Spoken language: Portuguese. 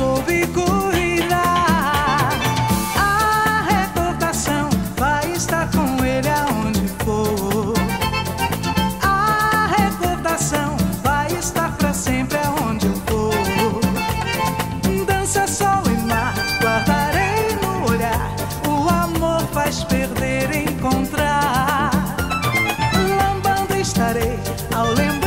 soube corrida. A recordação vai estar com ele aonde for. A recordação vai estar pra sempre aonde eu for. Dança sol e mar, guardarei no olhar. O amor faz perder, encontrar. Lambando estarei ao lembrar.